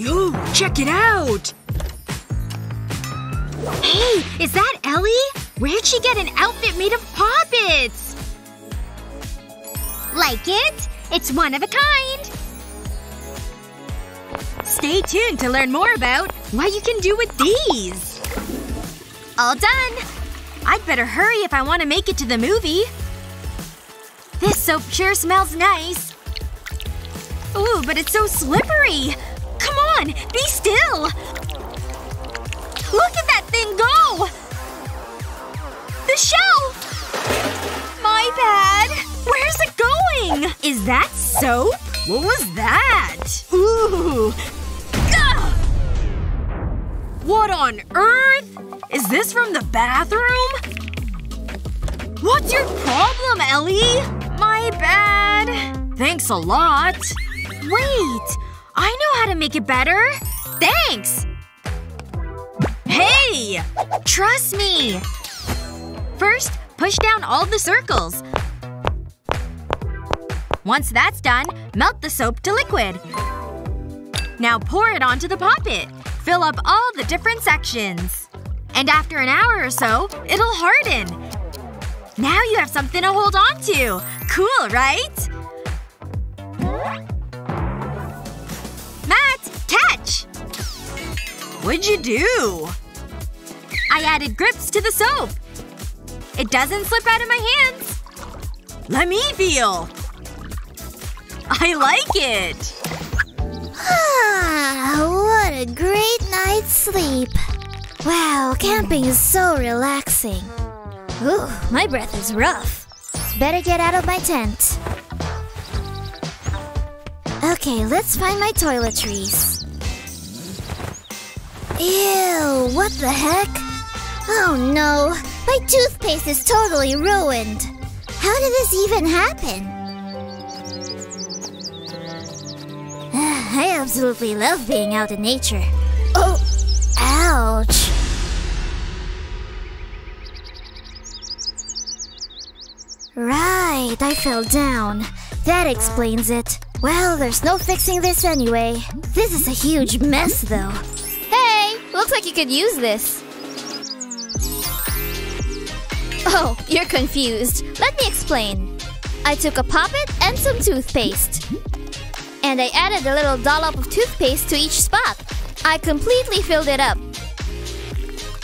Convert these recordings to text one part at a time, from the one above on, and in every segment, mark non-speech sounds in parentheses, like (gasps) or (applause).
Yo, check it out! Hey, is that Ellie? Where'd she get an outfit made of poppets? Like it? It's one of a kind. Stay tuned to learn more about what you can do with these. All done. I'd better hurry if I want to make it to the movie. This soap sure smells nice. Ooh, but it's so slippery. On, be still. Look at that thing go! The shelf! My bad. Where's it going? Is that soap? What was that? Ooh. Gah! What on earth? Is this from the bathroom? What's your problem, Ellie? My bad. Thanks a lot. Wait. I know how to make it better. Thanks! Hey! Trust me! First, push down all the circles. Once that's done, melt the soap to liquid. Now pour it onto the poppet. Fill up all the different sections. And after an hour or so, it'll harden. Now you have something to hold on to. Cool, right? What'd you do? I added grips to the soap. It doesn't slip out of my hands. Let me feel. I like it. Ah, what a great night's sleep. Wow, camping is so relaxing. Ooh, my breath is rough. Better get out of my tent. Okay, let's find my toiletries. Ew, what the heck? Oh no, my toothpaste is totally ruined. How did this even happen? (sighs) I absolutely love being out in nature. Oh, ouch. Right, I fell down. That explains it. Well, there's no fixing this anyway. This is a huge mess, though. Looks like you could use this. Oh, you're confused. Let me explain. I took a poppet and some toothpaste. And I added a little dollop of toothpaste to each spot. I completely filled it up.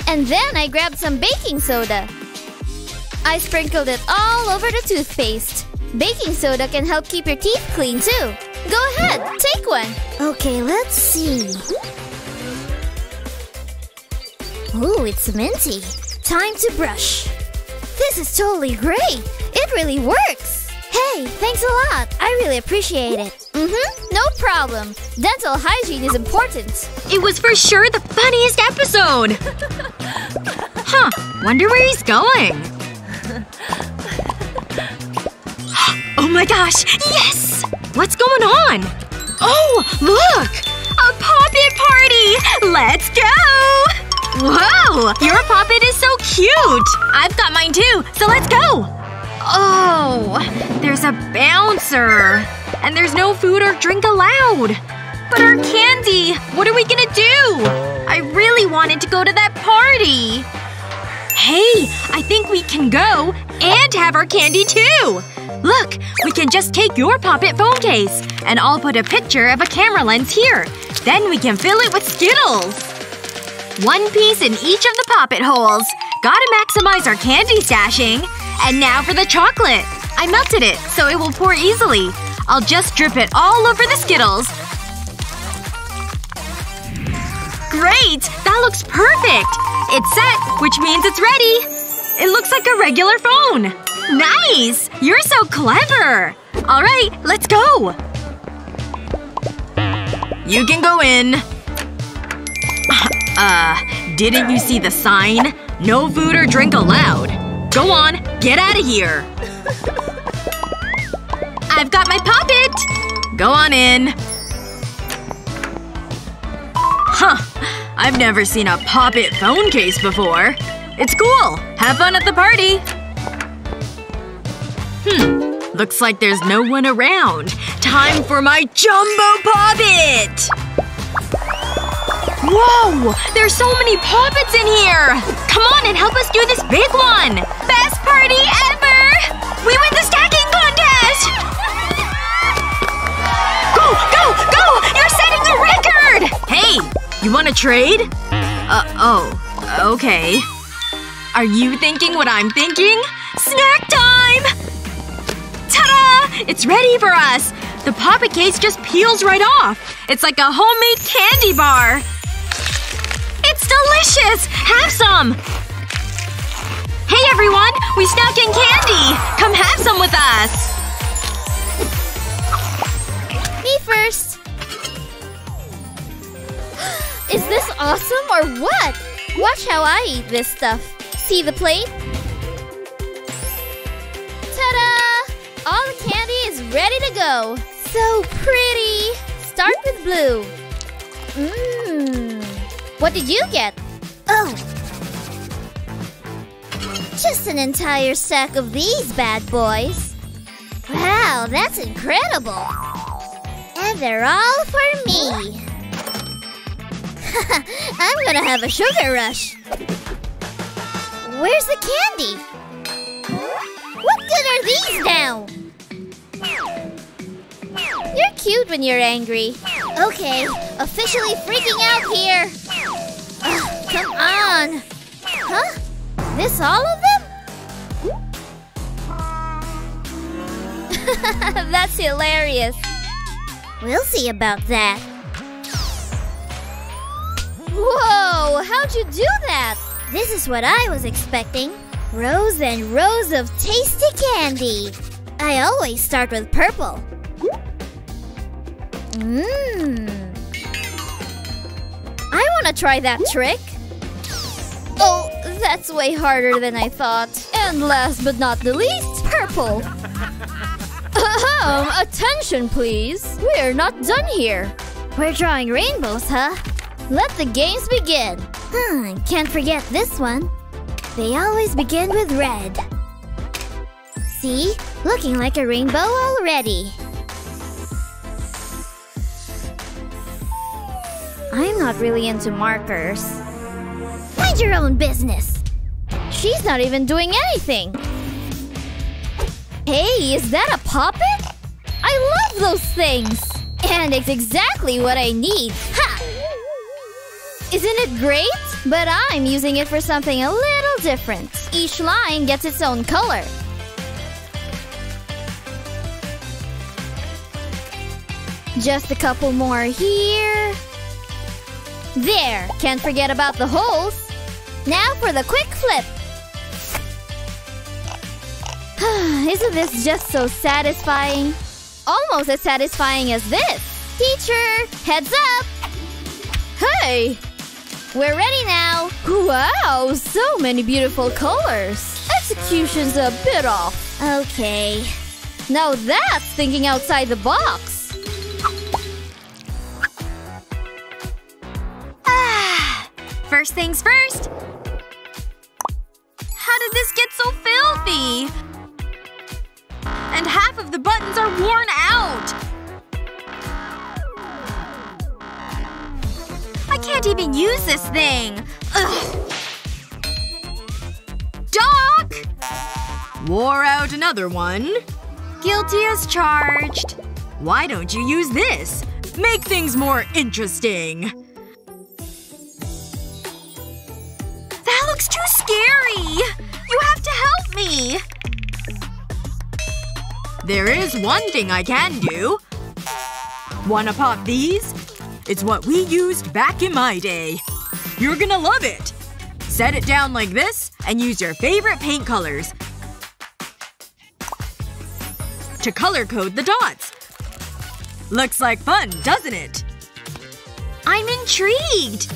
And then I grabbed some baking soda. I sprinkled it all over the toothpaste. Baking soda can help keep your teeth clean too. Go ahead, take one. Okay, let's see. Ooh, it's minty. Time to brush. This is totally great. It really works. Hey, thanks a lot. I really appreciate it. Mm-hmm, no problem. Dental hygiene is important. It was for sure the funniest episode! (laughs) huh. Wonder where he's going. (gasps) oh my gosh! Yes! What's going on? Oh, look! A poppet party! Let's go! Whoa! Your poppet is so cute! I've got mine too, so let's go! Oh, there's a bouncer. And there's no food or drink allowed. But our candy! What are we gonna do? I really wanted to go to that party. Hey, I think we can go and have our candy too! Look, we can just take your Poppet phone case. And I'll put a picture of a camera lens here. Then we can fill it with Skittles. One piece in each of the Poppet holes. Gotta maximize our candy stashing. And now for the chocolate. I melted it, so it will pour easily. I'll just drip it all over the Skittles. Great! That looks perfect! It's set, which means it's ready. It looks like a regular phone. Nice! You're so clever! Alright, let's go! You can go in. Uh, didn't you see the sign? No food or drink allowed. Go on, get out of here. I've got my poppet! Go on in. Huh. I've never seen a poppet phone case before. It's cool. Have fun at the party. Hmm. Looks like there's no one around. Time for my jumbo poppet! Whoa! There's so many poppets in here! Come on and help us do this big one! Best party ever! We win the stacking contest! Go! Go! Go! You're setting the record! Hey! You wanna trade? Uh, oh. Okay. Are you thinking what I'm thinking? Snack time! Ta-da! It's ready for us! The poppet case just peels right off. It's like a homemade candy bar. Delicious! Have some! Hey everyone! We snuck in candy! Come have some with us! Me first. (gasps) Is this awesome or what? Watch how I eat this stuff. See the plate? Ta-da! All the candy is ready to go. So pretty. Start with blue. Mmm. What did you get? Oh. Just an entire sack of these bad boys. Wow, that's incredible. And they're all for me. (laughs) I'm gonna have a sugar rush. Where's the candy? What good are these now? You're cute when you're angry. Okay, officially freaking out here. Come on. Huh? This all of them? (laughs) That's hilarious. We'll see about that. Whoa, how'd you do that? This is what I was expecting. Rows and rows of tasty candy. I always start with purple. Mmm. I want to try that trick. Oh, that's way harder than I thought. And last but not the least, purple. Ahem, attention please. We're not done here. We're drawing rainbows, huh? Let the games begin. Hmm, can't forget this one. They always begin with red. See? Looking like a rainbow already. I'm not really into markers. Mind your own business. She's not even doing anything. Hey, is that a poppet? I love those things! And it's exactly what I need. Ha! Isn't it great? But I'm using it for something a little different. Each line gets its own color. Just a couple more here. There! Can't forget about the holes. Now for the quick flip. (sighs) Isn't this just so satisfying? Almost as satisfying as this. Teacher, heads up! Hey! We're ready now. Wow, so many beautiful colors. Execution's a bit off. Okay. Now that's thinking outside the box. Ah! First things first. Use this thing! Ugh. Doc! Wore out another one. Guilty as charged. Why don't you use this? Make things more interesting. That looks too scary! You have to help me! There is one thing I can do. Wanna pop these? It's what we used back in my day. You're gonna love it! Set it down like this, and use your favorite paint colors to color code the dots. Looks like fun, doesn't it? I'm intrigued!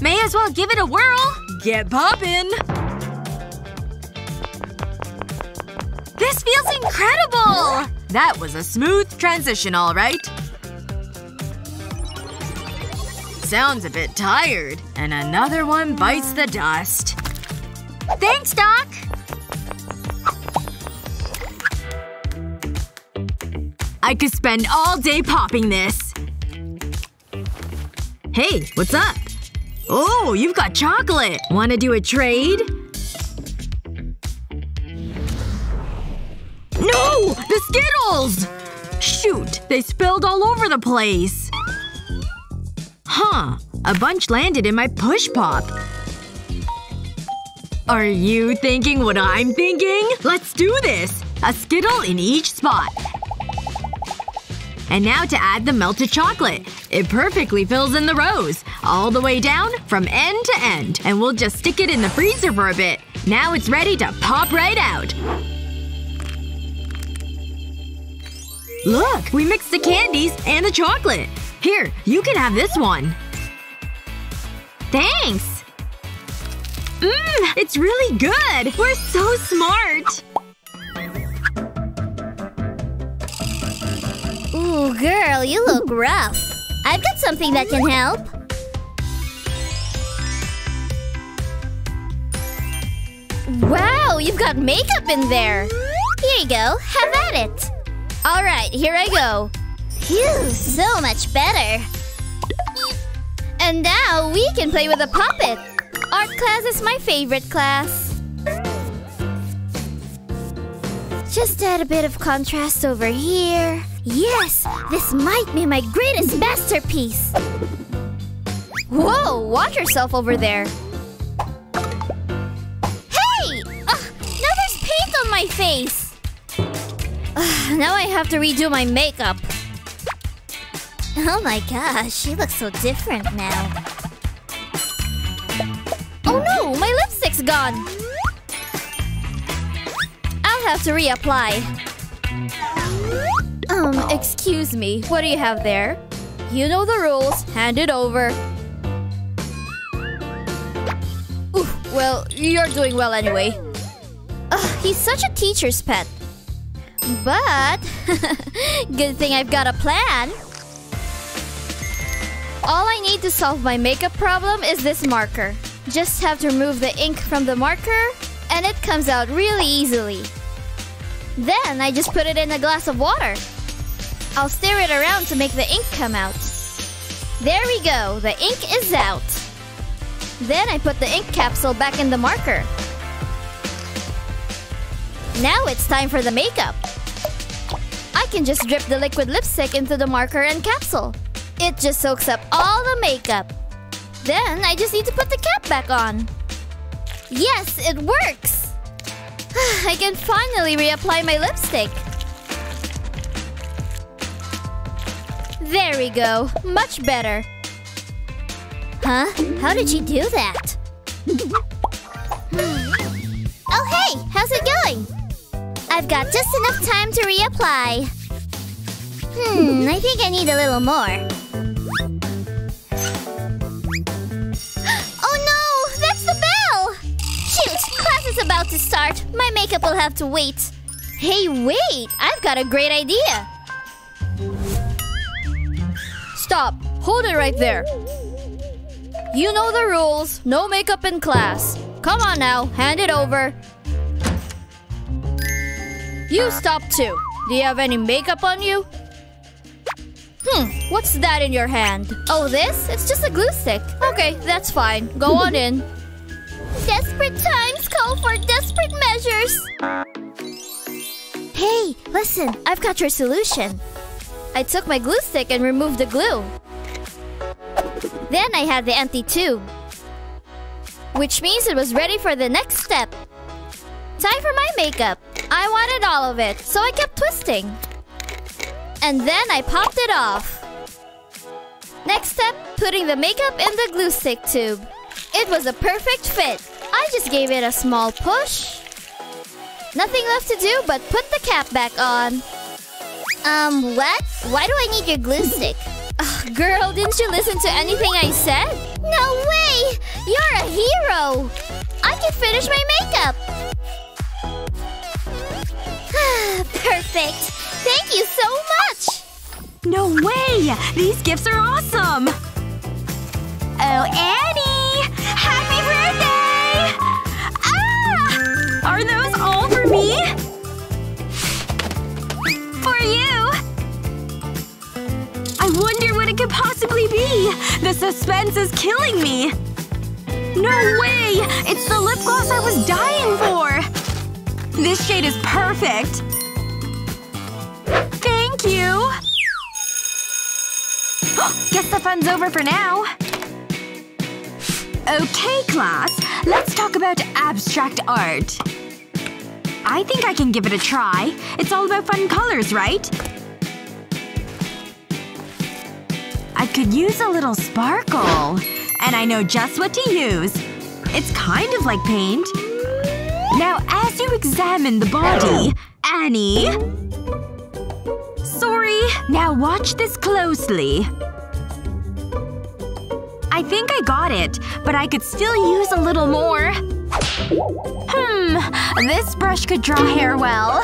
May as well give it a whirl. Get poppin'! This feels incredible! That was a smooth transition, alright. Sounds a bit tired. And another one bites the dust. Thanks, Doc! I could spend all day popping this. Hey, what's up? Oh, you've got chocolate! Wanna do a trade? The Skittles! Shoot, they spilled all over the place. Huh. A bunch landed in my push pop. Are you thinking what I'm thinking? Let's do this! A Skittle in each spot. And now to add the melted chocolate. It perfectly fills in the rows. All the way down, from end to end. And we'll just stick it in the freezer for a bit. Now it's ready to pop right out. Look! We mixed the candies and the chocolate. Here, you can have this one. Thanks! Mmm, it's really good! We're so smart! Ooh, girl, you look rough. I've got something that can help. Wow, you've got makeup in there! Here you go. Have at it. Alright, here I go. Phew, so much better. And now we can play with a puppet! Art class is my favorite class. Just add a bit of contrast over here. Yes! This might be my greatest masterpiece! Whoa, watch yourself over there. Hey! Ugh, now there's paint on my face! (sighs) Now I have to redo my makeup. Oh my gosh, she looks so different now. Oh no, my lipstick's gone! I'll have to reapply. Um, excuse me, what do you have there? You know the rules, hand it over. Ooh, well, you're doing well anyway. Ugh, he's such a teacher's pet. But, (laughs) good thing I've got a plan. All I need to solve my makeup problem is this marker. Just have to remove the ink from the marker, and it comes out really easily. Then I just put it in a glass of water. I'll stir it around to make the ink come out. There we go, the ink is out. Then I put the ink capsule back in the marker. Now it's time for the makeup. I can just drip the liquid lipstick into the marker and capsule. It just soaks up all the makeup. Then I just need to put the cap back on. Yes, it works! (sighs) I can finally reapply my lipstick. There we go. Much better. Huh? How did she do that? Hmm. oh hey! How's it going? I've got just enough time to reapply. Hmm, I think I need a little more. (gasps) oh no! That's the bell! Shoot! Class is about to start. My makeup will have to wait. Hey, wait! I've got a great idea! Stop! Hold it right there! You know the rules. No makeup in class. Come on now, hand it over. You stop too. Do you have any makeup on you? Hmm, what's that in your hand? Oh, this? It's just a glue stick. Okay, that's fine. Go (laughs) on in. Desperate times call for desperate measures. Hey, listen, I've got your solution. I took my glue stick and removed the glue. Then I had the empty tube. Which means it was ready for the next step. Time for my makeup. I wanted all of it, so I kept twisting. And then I popped it off. Next step, putting the makeup in the glue stick tube. It was a perfect fit. I just gave it a small push. Nothing left to do but put the cap back on. Um, what? Why do I need your glue stick? Ugh, girl, didn't you listen to anything I said? No way! You're a hero! I can finish my makeup! (sighs) Perfect! Thank you so much! No way! These gifts are awesome! Oh, Annie! Happy birthday! Ah! Are those all for me? For you! I wonder what it could possibly be! The suspense is killing me! No way! It's the lip gloss I was dying for! This shade is perfect! Thank you! (gasps) Guess the fun's over for now. Okay, class. Let's talk about abstract art. I think I can give it a try. It's all about fun colors, right? I could use a little sparkle. And I know just what to use. It's kind of like paint. Now as you examine the body… Annie? Sorry. Now watch this closely. I think I got it, but I could still use a little more. Hmm. This brush could draw hair well.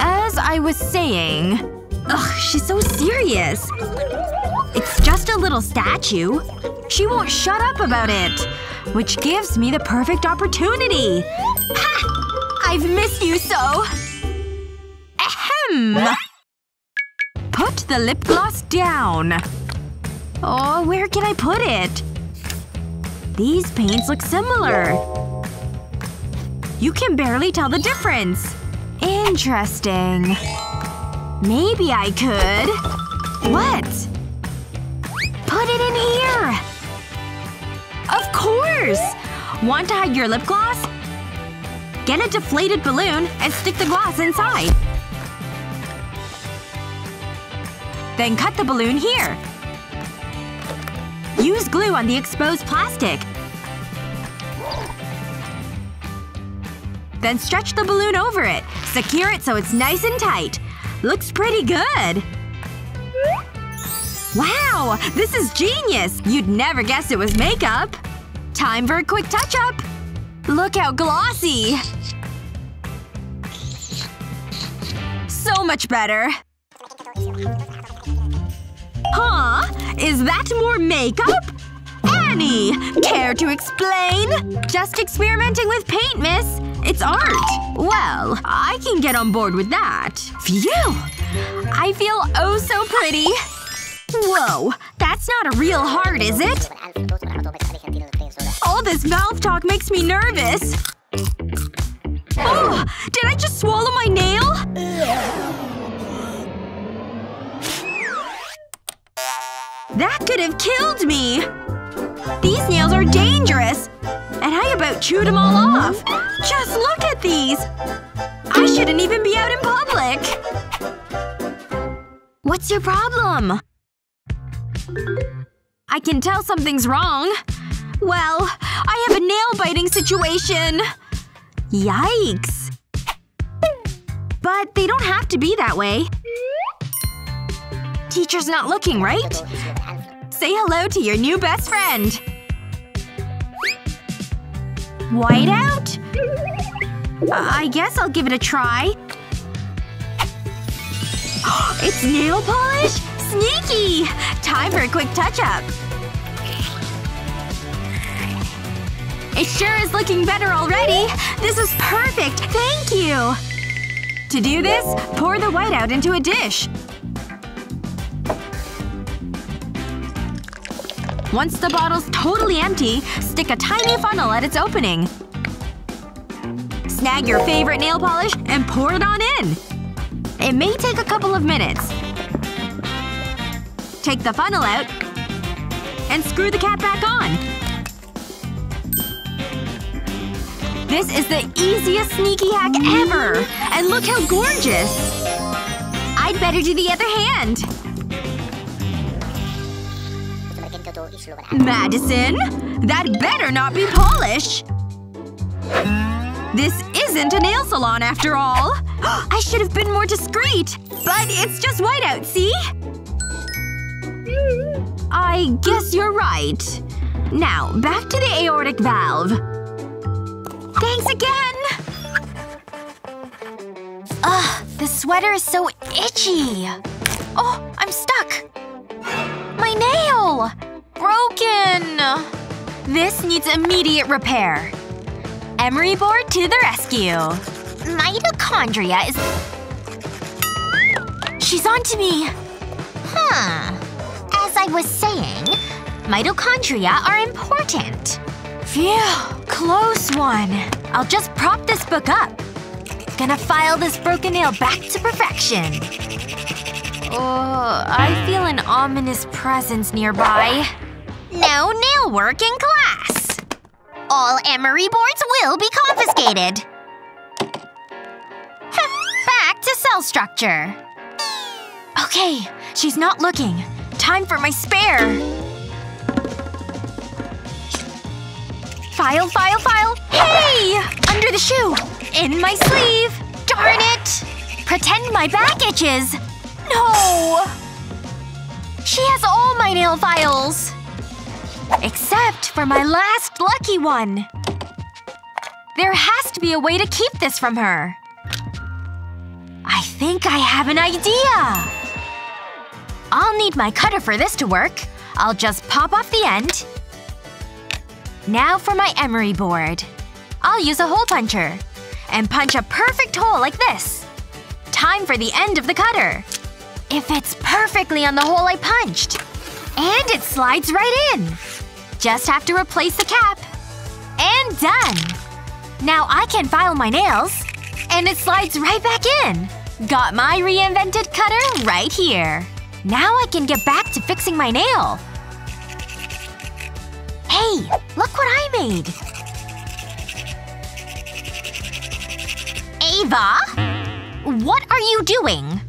As I was saying… Ugh, she's so serious. It's just a little statue. She won't shut up about it. Which gives me the perfect opportunity. I've missed you so. Ahem! Put the lip gloss down. Oh, where can I put it? These paints look similar. You can barely tell the difference. Interesting. Maybe I could… What? Put it in here! Of course! Want to hide your lip gloss? Get a deflated balloon and stick the glass inside. Then cut the balloon here. Use glue on the exposed plastic. Then stretch the balloon over it. Secure it so it's nice and tight. Looks pretty good. Wow! This is genius! You'd never guess it was makeup. Time for a quick touch-up. Look how glossy! So much better. Huh? Is that more makeup? Annie! Care to explain? Just experimenting with paint, miss. It's art. Well, I can get on board with that. Phew! I feel oh so pretty. Whoa. That's not a real heart, is it? All this mouth talk makes me nervous. Oh! Did I just swallow my nail? That could have killed me! These nails are dangerous! And I about chewed them all off! Just look at these! I shouldn't even be out in public! What's your problem? I can tell something's wrong. Well, I have a nail-biting situation! Yikes. But they don't have to be that way. Teacher's not looking, right? Say hello to your new best friend. Whiteout? Uh, I guess I'll give it a try. (gasps) it's nail polish? Sneaky! Time for a quick touch-up. It sure is looking better already. This is perfect. Thank you. To do this, pour the whiteout into a dish. Once the bottle's totally empty, stick a tiny funnel at its opening. Snag your favorite nail polish and pour it on in. It may take a couple of minutes. Take the funnel out and screw the cap back on. This is the easiest sneaky hack ever! And look how gorgeous! I'd better do the other hand. Madison? That better not be polish! This isn't a nail salon after all! (gasps) I should have been more discreet! But it's just whiteout, see? I guess you're right. Now, back to the aortic valve. Again! Ugh, the sweater is so itchy. Oh, I'm stuck. My nail! Broken! This needs immediate repair. Emery board to the rescue. Mitochondria is… She's on to me. Huh. As I was saying, Mitochondria are important. Phew. Close one. I'll just prop this book up. Gonna file this broken nail back to perfection. Oh, I feel an ominous presence nearby. No nail work in class. All emery boards will be confiscated. (laughs) back to cell structure. Okay, she's not looking. Time for my spare. File, file, file. Hey! Under the shoe. In my sleeve. Darn it! Pretend my back itches. No! She has all my nail files. Except for my last lucky one. There has to be a way to keep this from her. I think I have an idea! I'll need my cutter for this to work. I'll just pop off the end. Now for my emery board. I'll use a hole puncher. And punch a perfect hole like this. Time for the end of the cutter. It fits perfectly on the hole I punched. And it slides right in. Just have to replace the cap. And done! Now I can file my nails. And it slides right back in. Got my reinvented cutter right here. Now I can get back to fixing my nail. Hey! Look what I made! Ava? What are you doing?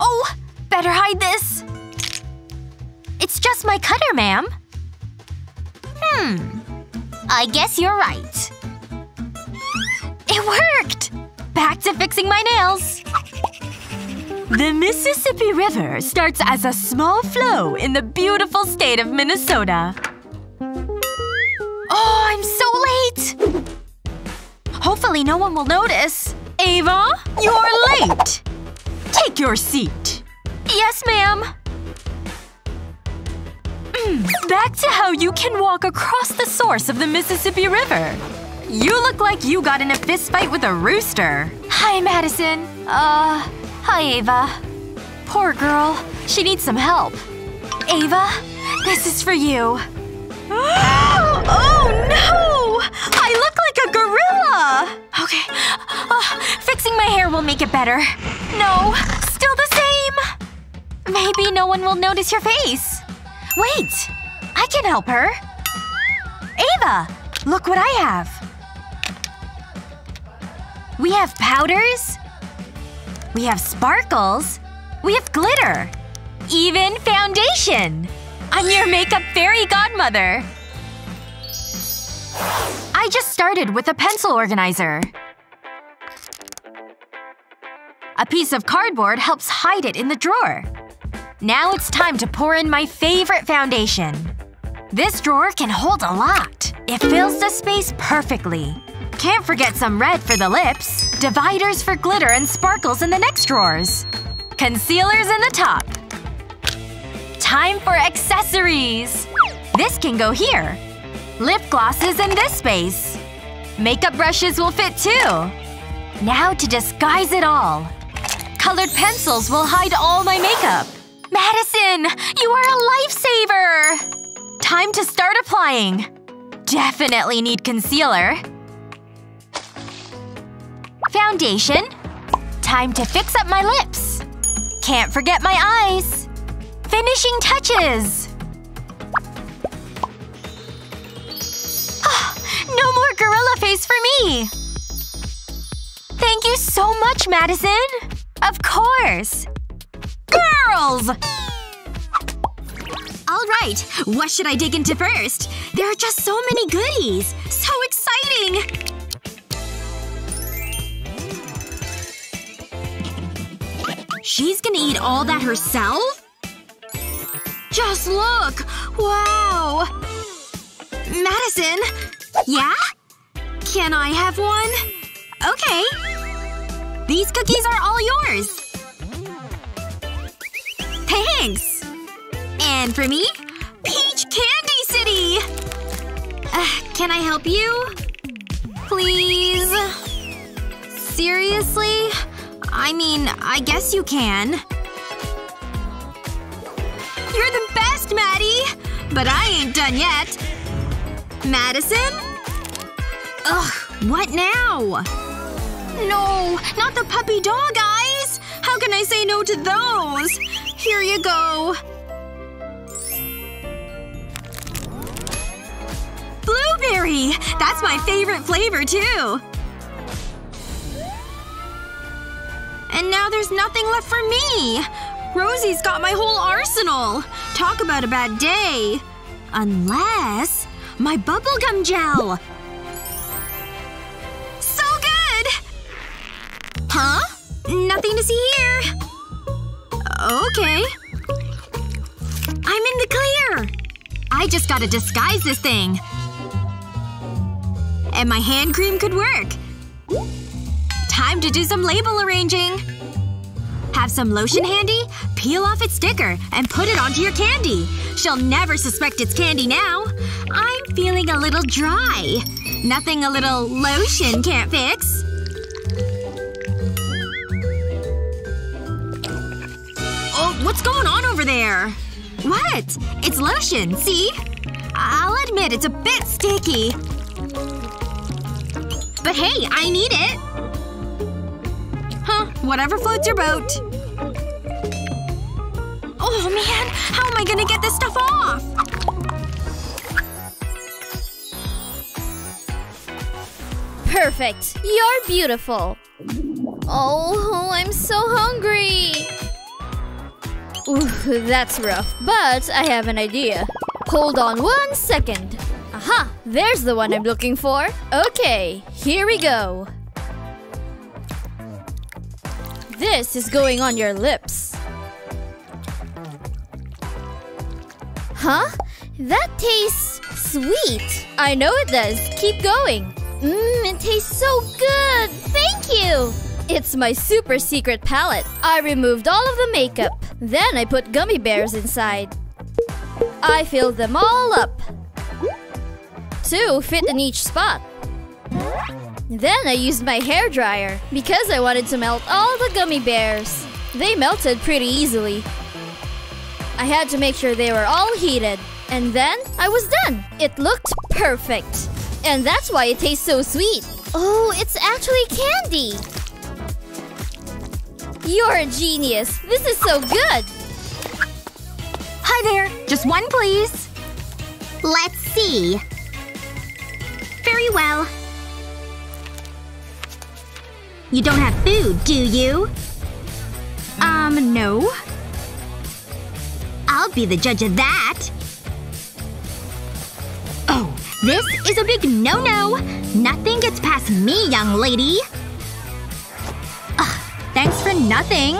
Oh! Better hide this. It's just my cutter, ma'am. Hmm. I guess you're right. It worked! Back to fixing my nails. The Mississippi River starts as a small flow in the beautiful state of Minnesota. Hopefully no one will notice. Ava, you're late! Take your seat. Yes, ma'am. Mm, back to how you can walk across the source of the Mississippi River. You look like you got in a fistfight with a rooster. Hi, Madison. Uh, Hi, Ava. Poor girl. She needs some help. Ava, this is for you. (gasps) oh no! I look like a gorilla! Okay. Uh, fixing my hair will make it better. No. Still the same! Maybe no one will notice your face. Wait! I can help her. Ava! Look what I have. We have powders, we have sparkles. We have glitter. Even foundation! I'm your makeup fairy godmother! I just started with a pencil organizer. A piece of cardboard helps hide it in the drawer. Now it's time to pour in my favorite foundation. This drawer can hold a lot. It fills the space perfectly. Can't forget some red for the lips, dividers for glitter and sparkles in the next drawers. Concealers in the top. Time for accessories! This can go here. Lip glosses in this space. Makeup brushes will fit too. Now to disguise it all. Colored pencils will hide all my makeup. Madison! You are a lifesaver! Time to start applying. Definitely need concealer. Foundation. Time to fix up my lips. Can't forget my eyes. Finishing touches. Gorilla face for me! Thank you so much, Madison! Of course! Girls! Alright, what should I dig into first? There are just so many goodies! So exciting! She's gonna eat all that herself? Just look! Wow! Madison? Yeah? Can I have one? Okay. These cookies are all yours. Thanks! And for me? Peach Candy City! Uh, can I help you? Please? Seriously? I mean, I guess you can. You're the best, Maddie! But I ain't done yet. Madison? Ugh, what now? No, not the puppy dog eyes! How can I say no to those? Here you go. Blueberry! That's my favorite flavor, too. And now there's nothing left for me! Rosie's got my whole arsenal! Talk about a bad day. Unless… my bubblegum gel! Huh? Nothing to see here. Okay. I'm in the clear! I just gotta disguise this thing. And my hand cream could work. Time to do some label arranging. Have some lotion handy? Peel off its sticker and put it onto your candy. She'll never suspect it's candy now. I'm feeling a little dry. Nothing a little lotion can't fix. What's going on over there? What? It's lotion, see? I'll admit it's a bit sticky. But hey, I need it. Huh. Whatever floats your boat. Oh man, how am I gonna get this stuff off? Perfect. You're beautiful. Oh, I'm so hungry. (laughs) That's rough. But I have an idea. Hold on one second. Aha! There's the one I'm looking for. Okay, here we go. This is going on your lips. Huh? That tastes sweet. I know it does. Keep going. Mmm, it tastes so good. Thank you. It's my super secret palette. I removed all of the makeup. Then I put gummy bears inside. I filled them all up. Two fit in each spot. Then I used my hair dryer because I wanted to melt all the gummy bears. They melted pretty easily. I had to make sure they were all heated. And then I was done. It looked perfect. And that's why it tastes so sweet. Oh, it's actually candy. You're a genius. This is so good. Hi there. Just one, please. Let's see. Very well. You don't have food, do you? Um, no. I'll be the judge of that. Oh, this is a big no-no. Nothing gets past me, young lady. Nothing.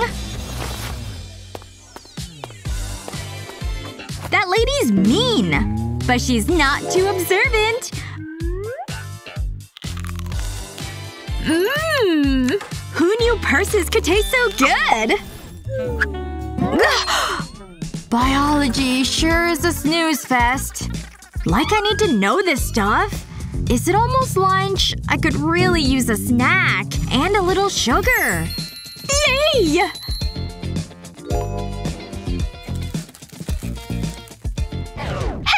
That lady's mean. But she's not too observant. Mmm. Who knew purses could taste so good? (gasps) Biology sure is a snooze fest. Like I need to know this stuff. Is it almost lunch? I could really use a snack. And a little sugar. Yay!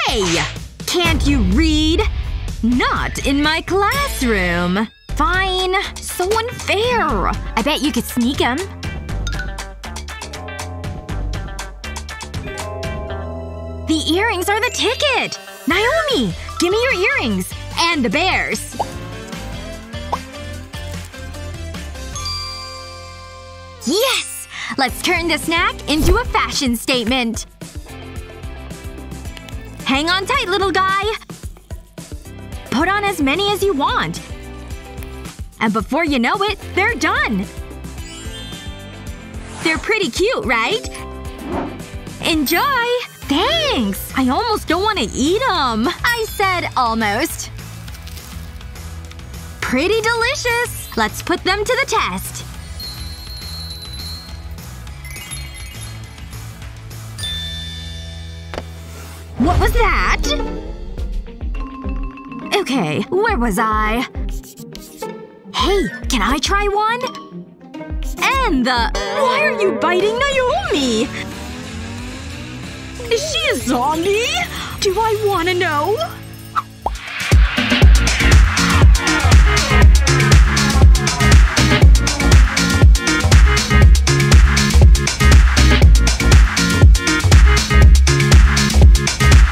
Hey! Can't you read? Not in my classroom. Fine. So unfair. I bet you could sneak them. The earrings are the ticket! Naomi! Give me your earrings! And the bears! Yes! Let's turn the snack into a fashion statement. Hang on tight, little guy. Put on as many as you want. And before you know it, they're done. They're pretty cute, right? Enjoy! Thanks! I almost don't want to eat them. I said almost. Pretty delicious. Let's put them to the test. What was that? Okay, where was I? Hey, can I try one? And the… Why are you biting Naomi? Is she a zombie? Do I wanna know? Thank